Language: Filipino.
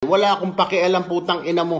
Wala akong pakialam putang ina mo.